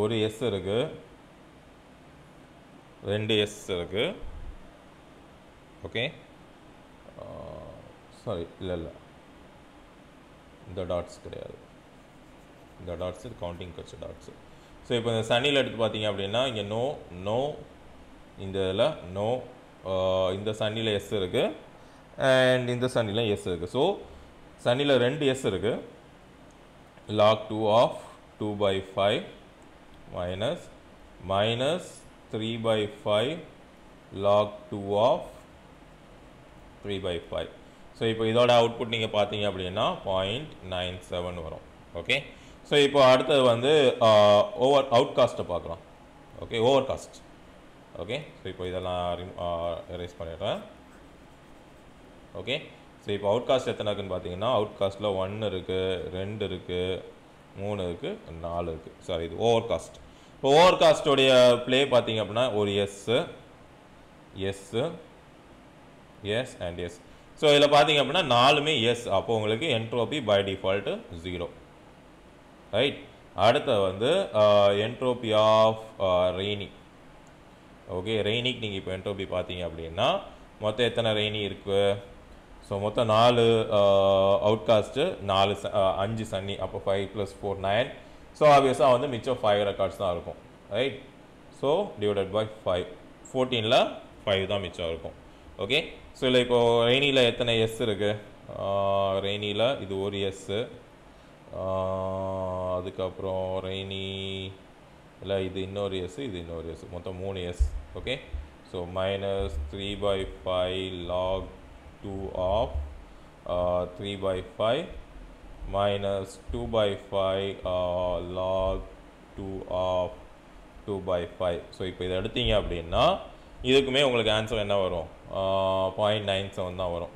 ஒரு எஸ் இருக்குது ரெண்டு எஸ் இருக்குது ஓகே. சாரி இல்லை இல்லை. இந்த டாட்ஸ் கிடையாது. இந்த டாட்ஸ் கவுண்டிங் கட்ச டாட்ஸு ஸோ இப்போ இந்த சனியில் எடுத்து பார்த்தீங்க அப்படின்னா இங்கே நோ நோ இந்த இதில் நோ இந்த சனியில் எஸ் இருக்குது அண்ட் இந்த சனியில் எஸ் இருக்குது ஸோ சனியில் ரெண்டு எஸ் இருக்குது log two of 2 by 5 minus minus 3 by 5 log 2 of 3 by 5 so இப்போ இதோட அவுட்புட் நீங்கள் பார்த்தீங்க அப்படின்னா பாயிண்ட் நைன் செவன் வரும். ஓகே ஸோ இப்போ அடுத்தது வந்து ஓவர் அவுட் காஸ்ட்டை பார்க்கலாம் okay overcast okay so இப்போ இதெல்லாம் எரேஸ் பண்ணிடுறேன். ஓகே ஸோ இப்போ அவுட் காஸ்ட் எத்தனை இருக்குன்னு பார்த்தீங்கன்னா அவுட் காஸ்ட்டில் ஒன்று இருக்குது ரெண்டு இருக்குது மூணு இருக்குது நாலு இருக்குது சாரி இது ஓவர் காஸ்ட் இப்போ ஓவர் காஸ்டோடைய ப்ளே பார்த்தீங்க அப்படின்னா ஒரு yes yes yes and yes so இதில் பார்த்தீங்க அப்படின்னா நாலுமே எஸ் அப்போ உங்களுக்கு entropy by default zero right அடுத்தது வந்து என்ட்ரோபி ஆஃப் ரெய்னி ஓகே ரெய்னிக்கு நீங்கள் இப்போ என்ட்ரோபி பார்த்தீங்க அப்படின்னா மொத்தம் எத்தனை ரெய்னி இருக்குது ஸோ மொத்தம் நாலு uh, அவுட்காஸ்ட்டு நாலு ச- uh, அஞ்சு சன்னி அப்போ five plus four nine so ஆப்வியஸாக வந்து மிச்சம் ஃபைவ் ரெக்கார்ட்ஸ் தான் இருக்கும். Right so divided by five ஃபோர்டீனில் five தான் மிச்சம் இருக்கும். ஓகே ஸோ இல்லை இப்போது ரெய்னியில் எத்தனை எஸ் இருக்குது uh, ரெய்னியில் இது ஒரு எஸ்ஸு அதுக்கப்புறம் ரெய்னி இல்லை இது இன்னொரு எஸ் இது இன்னொரு எஸ் மொத்தம் மூணு yes okay so minus three by five log two of three by five minus two by five log two of two by five so இப்போ இதை எடுத்தீங்க அப்படின்னா இதுக்குமே உங்களுக்கு ஆன்சர் என்ன வரும்? பாயிண்ட் நைன் செவன் தான் வரும்.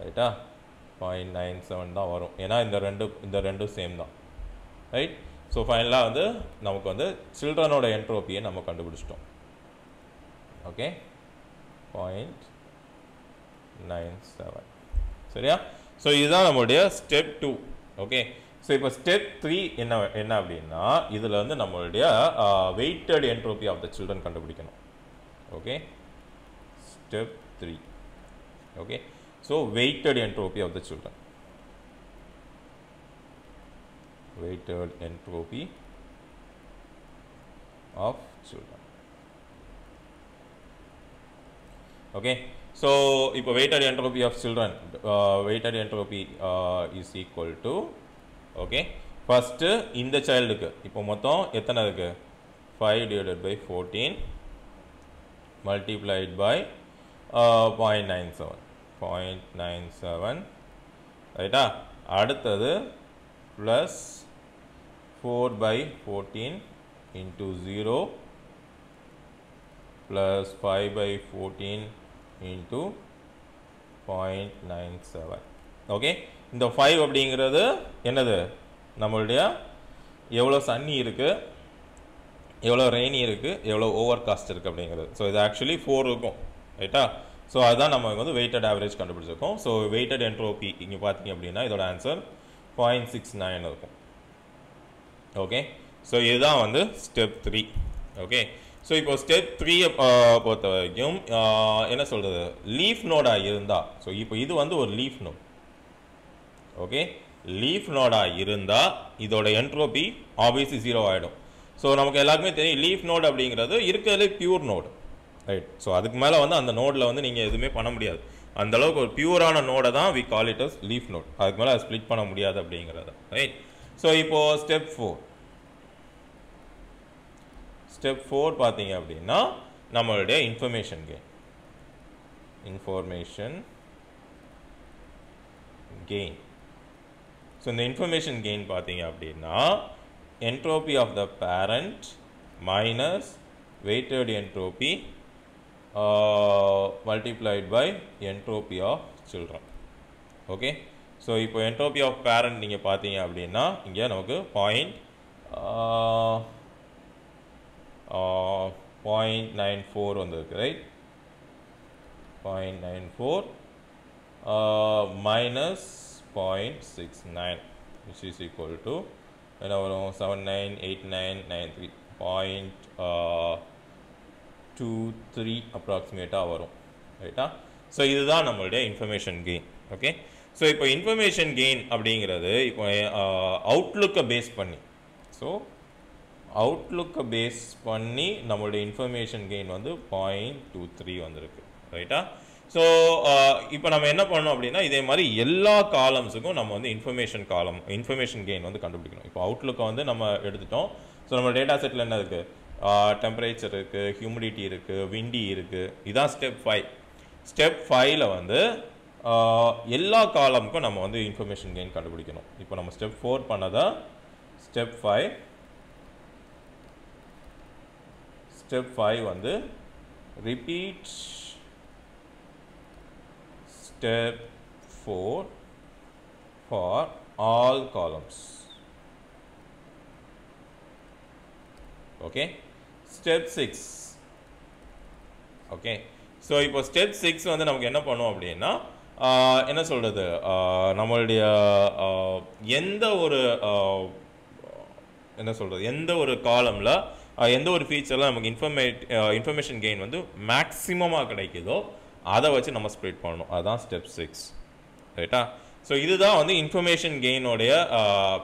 ரைட்டா பாயிண்ட் நைன் செவன் தான் வரும். ஏன்னா இந்த ரெண்டு இந்த ரெண்டும் சேம் தான். ரைட் ஸோ ஃபைனலாக வந்து நமக்கு வந்து சில்ட்ரனோட என்ட்ரோப்பியை நம்ம கண்டுபிடிச்சிட்டோம். ஓகே பாயிண்ட் நைன் செவன் சரியா? ஸோ இதுதான் நம்மளுடைய ஸ்டெப் டூ ஓகே ஸோ இப்போ ஸ்டெப் த்ரீ என்ன என்ன அப்படின்னா இதில் வந்து நம்மளுடைய weighted entropy of the children கண்டுபிடிக்கணும். Okay step three okay so weighted entropy of the children weighted entropy of children. Okay so இப்போ weighted entropy of children uh, weighted entropy uh, is equal to okay first இந்த சைல்டுக்கு இப்போ மொத்தம் எத்தனை இருக்கு 5 divided by 14 multiplied by uh, 0.97 0.97 ரைட்டா அடுத்தது plus 4 by 14 into 0 plus 5 by 14 into 0.97 okay இந்த five அப்படிங்கிறது என்னது? நம்மளுடைய எவ்வளோ சன்னி இருக்குது எவ்வளோ ரெய்னி இருக்குது எவ்வளோ ஓவர் காஸ்ட் இருக்குது அப்படிங்கிறது. ஸோ இது ஆக்சுவலி ஃபோர் இருக்கும். ரைட்டா ஸோ அதுதான் நம்ம வந்து வெயிட்டட் ஆவரேஜ் கண்டுபிடிச்சிருக்கோம். ஸோ வெயிட்டட் என்ட்ரோபி இங்கே பார்த்தீங்க அப்படின்னா இதோட ஆன்சர் பாயிண்ட் சிக்ஸ் நைன் இருக்கும். ஓகே ஸோ இதுதான் வந்து ஸ்டெப் த்ரீ ஓகே ஸோ இப்போ ஸ்டெப் த்ரீயை பொறுத்த வரைக்கும் என்ன சொல்கிறது லீஃப் நோடாக இருந்தால் ஸோ இப்போ இது வந்து ஒரு லீஃப் நோட் ஓகே லீஃப் நோடாக இருந்தால் இதோட என்ட்ரோபி ஆப்வியஸ்லி ஜீரோ ஆகிடும் ஸோ நமக்கு எல்லாருக்குமே தெரியும் லீஃப் நோட் அப்படிங்கிறது இருக்கிறதுலே பியூர் நோடு ரைட் ஸோ அதுக்கு மேலே வந்து அந்த நோடில் வந்து நீங்கள் எதுவுமே பண்ண முடியாது. அந்த அளவுக்கு ஒரு பியூரான நோடை தான் we call it as leaf node அதுக்கு மேலே ஸ்ப்ளிட் பண்ண முடியாது அப்படிங்கிறத. ரைட் ஸோ இப்போ ஸ்டெப் ஃபோர் ஸ்டெப் ஃபோர் பார்த்தீங்க அப்படின்னா நம்மளுடைய information gain information gain so இந்த இன்ஃபர்மேஷன் கெயின் பார்த்தீங்க அப்படின்னா entropy of the parent minus weighted entropy multiplied by entropy of children okay so இப்போ என்ட்ரோபி ஆஃப் பேரண்ட் நீங்கள் பார்த்தீங்க அப்படின்னா இங்கே நமக்கு பாயிண்ட் பாயிண்ட் நைன் ஃபோர் வந்திருக்கு right point nine four minus point six nine which is equal to என்ன வரும்? Seven nine eight nine nine three point two three அப்ராக்சிமேட்டாக வரும் ரைட்டா ஸோ இதுதான் நம்மளுடைய இன்ஃபர்மேஷன் கெயின் ஓகே ஸோ இப்போ இன்ஃபர்மேஷன் கெயின் அப்படிங்கிறது இப்போ அவுட்லுக்கை பேஸ் பண்ணி ஸோ அவுட்லுக்கை பேஸ் பண்ணி நம்மளுடைய இன்ஃபர்மேஷன் கெயின் வந்து பாயிண்ட் டூ த்ரீ வந்திருக்கு. ரைட்டா ஸோ இப்போ நம்ம என்ன பண்ணோம் அப்படின்னா இதே மாதிரி எல்லா காலம்ஸுக்கும் நம்ம வந்து இன்ஃபர்மேஷன் காலம் இன்ஃபர்மேஷன் கெயின் வந்து கண்டுபிடிக்கணும். இப்போ அவுட்லுக்கை வந்து நம்ம எடுத்துட்டோம். ஸோ நம்ம டேட்டா செட்டில் என்ன இருக்குது டெம்பரேச்சர் இருக்குது ஹியூமிடிட்டி இருக்குது விண்டி இருக்குது இதான் ஸ்டெப் ஃபைவ் ஸ்டெப் ஃபைவ்ல வந்து எல்லா காலமுக்கும் நம்ம வந்து இன்ஃபர்மேஷன் கெயின் கண்டுபிடிக்கணும். இப்போ நம்ம ஸ்டெப் ஃபோர் பண்ணதான் ஸ்டெப் ஃபைவ் ஸ்டெப் ஃபைவ் வந்து repeat step four for all columns okay step six okay so இப்போ ஸ்டெப் சிக்ஸ் வந்து நமக்கு என்ன பண்ணும் அப்படின்னா என்ன சொல்கிறது நம்மளுடைய எந்த ஒரு என்ன சொல்கிறது எந்த ஒரு காலமில் எந்த ஒரு ஃபீச்சரில் நமக்கு இன்ஃபர்மேட் இன்ஃபர்மேஷன் கெயின் வந்து மேக்ஸிமமாக கிடைக்குதோ அதை வச்சு நம்ம ஸ்ப்ளிட் பண்ணணும். அதுதான் ஸ்டெப் சிக்ஸ் ரைட்டா ஸோ இதுதான் வந்து இன்ஃபர்மேஷன் கெயினோடைய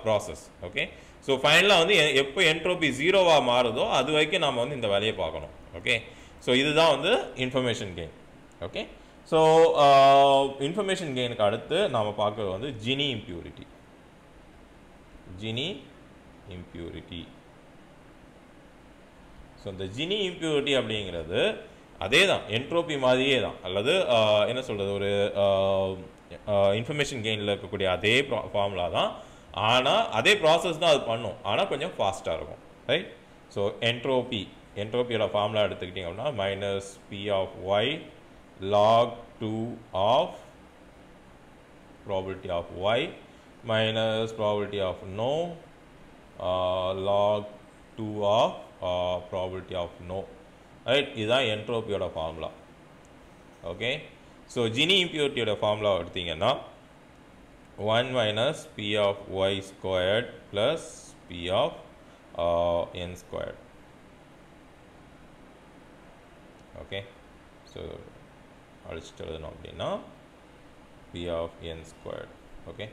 ப்ராசஸ் ஓகே ஸோ ஃபைனலாக வந்து எப்போ என்ட்ரோபி ஜீரோவாக மாறுதோ அது வரைக்கும் நம்ம வந்து இந்த வேலையை பார்க்கணும். ஓகே ஸோ இதுதான் வந்து information gain okay so information கெயினுக்கு அடுத்து நாம் பார்க்கறது வந்து Gini impurity Gini impurity so இந்த ஜினி இம்ப்யூரிட்டி அப்படிங்கிறது அதே தான் என்ட்ரோபி மாதிரியே தான் அல்லது என்ன சொல்கிறது ஒரு இன்ஃபர்மேஷன் கெயினில் இருக்கக்கூடிய அதே ஃபார்முலா தான். ஆனால் அதே ப்ராசஸ் தான் அது பண்ணும். ஆனால் கொஞ்சம் ஃபாஸ்ட்டாக இருக்கும். ரைட் ஸோ என்ட்ரோபி என்ட்ரோபியோட ஃபார்முலா எடுத்துக்கிட்டிங்க அப்படின்னா minus P of Y log two of probability of y minus probability of no uh, log 2 of uh, probability of no. Right இதுதான் என்ட்ரோபியோட ஃபார்முலா ஓகே ஸோ ஜினி இம்பியூரிட்டியோட ஃபார்முலா எடுத்தீங்கன்னா one minus P of Y squared plus P of N squared okay so அழிச்சிட்டு எழுதணும் அப்படின்னா P of N squared okay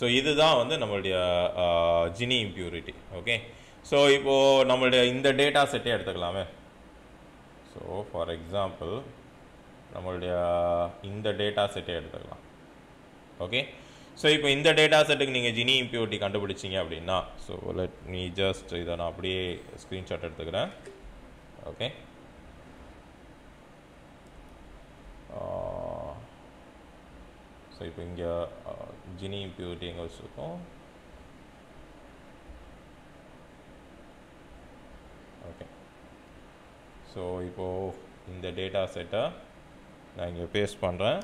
so இதுதான் வந்து நம்மளுடைய ஜினி இம்ப்யூரிட்டி ஓகே ஸோ இப்போது நம்மளுடைய இந்த டேட்டா செட்டே எடுத்துக்கலாமே. ஸோ ஃபார் எக்ஸாம்பிள் நம்மளுடைய இந்த டேட்டா செட்டே எடுத்துக்கலாம். ஓகே ஸோ இப்போ இந்த டேட்டா செட்டுக்கு நீங்கள் ஜினி இம்ப்யூரிட்டி கண்டுபிடிச்சிங்க அப்படின்னா ஸோ லெட் மீ ஜஸ்ட் இதை நான் அப்படியே ஸ்க்ரீன்ஷாட் எடுத்துக்கிறேன். ஓகே ஸோ இப்போ இங்கே ஜினி இம்ப்யூரிட்டி எங்கே வச்சுருக்கோம் ஓகே ஸோ இப்போது இந்த டேட்டா செட்டை நான் இங்கே பேஸ்ட் பண்ணுறேன்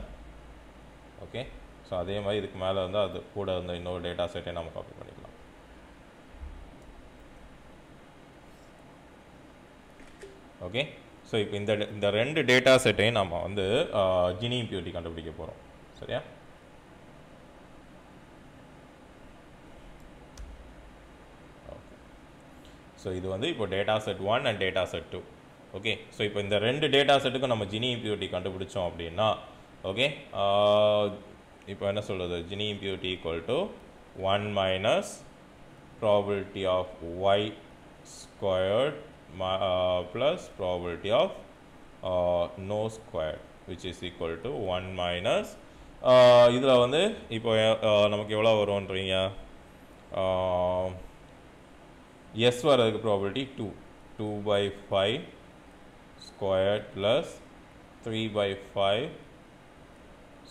ஓகே ஸோ அதே மாதிரி இதுக்கு மேலே இருந்தால் அது கூட இருந்த இன்னொரு டேட்டா செட்டை நம்ம காப்பி பண்ணிக்கலாம். ஓகே ஸோ இப்போ இந்த இந்த ரெண்டு டேட்டா செட்டையும் நம்ம வந்து ஜினி இம்ப்யூரிட்டி கண்டுபிடிக்க போகிறோம் சரியா? ஸோ இது வந்து இப்போ data set one and data set two okay so இப்போ இந்த ரெண்டு டேட்டா செட்டுக்கும் நம்ம ஜினி இம்பியூரிட்டி கண்டுபிடிச்சோம் அப்படின்னா ஓகே இப்போ என்ன சொல்கிறது Gini impurity equal to one minus probability of Y squared plus probability of no squared which is equal to one minus இதில் வந்து இப்போ uh, நமக்கு எவ்வளோ வரும்ன்றீங்க? எஸ் வரதுக்கு probability two two by five squared plus three by five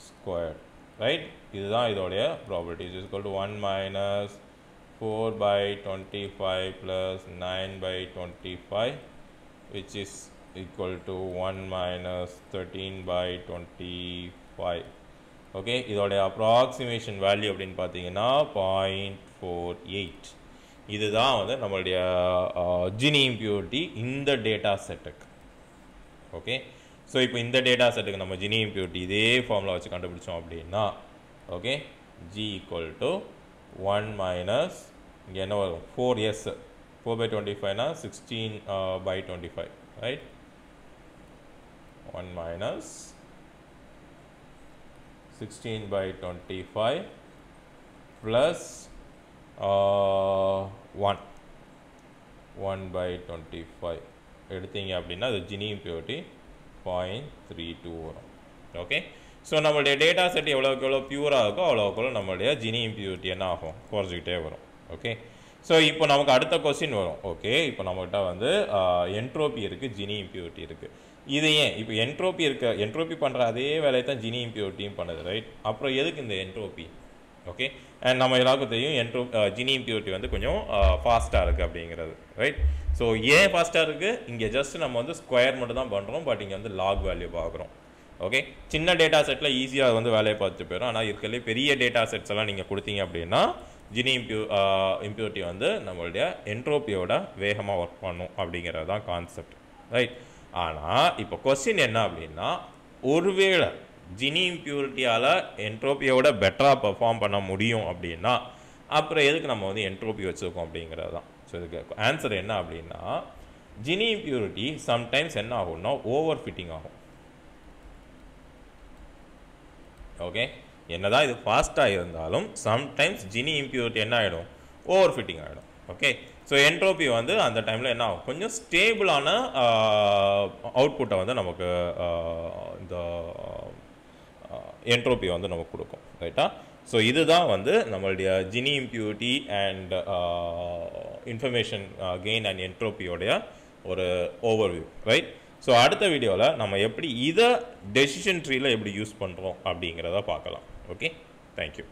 squared right இதுதான் இதோடைய probability is equal to one minus four by twenty five plus nine by twenty five which is equal to one minus thirteen by twenty five okay இதோடைய approximation value அப்படின்னு பார்த்தீங்கன்னா point four eight இதுதான் வந்து நம்மளுடைய Gini impurity இந்த data செட்டுக்கு okay so இப்போ இந்த டேட்டா செட்டுக்கு நம்ம ஜினி இம்ப்யூரிட்டி இதே ஃபார்முலா வச்சு கண்டுபிடிச்சோம் அப்படின்னா okay G equal to one minus இங்கே என்ன வரும்? Four yes four by twenty ஃபைவ்னா sixteen by twenty five right one minus sixteen by twenty five plus one one by twenty five எடுத்தீங்க அப்படின்னா அது Gini impurity point three two வரும். Okay so நம்மளுடைய data set எவ்வளோக்கு எவ்வளோ பியூராக இருக்கோ அவ்வளோக்கு எவ்வளோ நம்மளுடைய ஜினி இம்பியூரிட்டி என்ன ஆகும்? குறைஞ்சிக்கிட்டே வரும். ஓகே ஸோ இப்போ நமக்கு அடுத்த கொஸ்டின் வரும். ஓகே இப்போ நம்மகிட்ட வந்து என்ட்ரோபி இருக்குது ஜினி இம்பியூரிட்டி இருக்குது இது ஏன்? இப்போ என்ட்ரோபி இருக்க என்ட்ரோபி பண்ணுற அதே வேலையை தான் ஜினி இம்பியூரிட்டியும் பண்ணுது ரைட் அப்புறம் எதுக்கு இந்த என்ட்ரோபி ஓகே அண்ட் நம்ம எல்லாருக்கும் தெரியும் என்ட்ரோ ஜினி இம்பியூரிட்டி வந்து கொஞ்சம் ஃபாஸ்ட்டாக இருக்குது அப்படிங்கிறது ரைட் ஸோ ஏன் ஃபாஸ்ட்டாக இருக்குது இங்கே ஜஸ்ட் நம்ம வந்து ஸ்கொயர் மட்டும் தான் பண்ணுறோம் பட் இங்கே வந்து லாக் வேல்யூ பார்க்குறோம். ஓகே சின்ன டேட்டா செட்டில் ஈஸியாக வந்து வேலையை பார்த்துட்டு போயிடும் ஆனால் இருக்கிறதுலே பெரிய டேட்டா செட்ஸ் எல்லாம் நீங்கள் கொடுத்தீங்க அப்படின்னா ஜினி இம்ப்யூ இம்ப்யூரிட்டி வந்து நம்மளுடைய என்ட்ரோப்பியோட வேகமாக ஒர்க் பண்ணும் அப்படிங்கிறது தான் கான்செப்ட் ரைட் ஆனால் இப்போ கொஸ்டின் என்ன அப்படின்னா ஒருவேளை ஜினி இம்ப்யூரிட்டியால் என்ட்ரோப்பியோட பெட்டராக பெர்ஃபார்ம் பண்ண முடியும் அப்படின்னா அப்புறம் எதுக்கு நம்ம வந்து என்ட்ரோப்பி வச்சுருக்கோம் அப்படிங்கிறது தான். ஸோ இதுக்கு ஆன்சர் என்ன அப்படின்னா ஜினி இம்ப்யூரிட்டி சம்டைம்ஸ் என்ன ஆகும்னா ஓவர் ஃபிட்டிங் ஆகும். ஓகே என்னதான் இது ஃபாஸ்ட்டாக இருந்தாலும் சம்டைம்ஸ் ஜினி இம்ப்யூரிட்டி என்ன ஆகிடும் ஓவர் ஃபிட்டிங் ஆகிடும் ஓகே ஸோ என்ட்ரோபி வந்து அந்த டைமில் என்ன ஆகும்? கொஞ்சம் ஸ்டேபிளான அவுட்புட்டை வந்து நமக்கு இந்த என்ட்ரோபி வந்து நமக்கு கொடுக்கும். ரைட்டா ஸோ இதுதான் வந்து நம்மளுடைய Gini impurity and information gain and என்ட்ரோப்பியோடைய ஒரு ஓவர்வியூ ரைட் ஸோ அடுத்த வீடியோவில் நம்ம எப்படி இதை டெசிஷன் ட்ரீயில் எப்படி யூஸ் பண்ணுறோம் அப்படிங்கிறத பார்க்கலாம். Okay thank you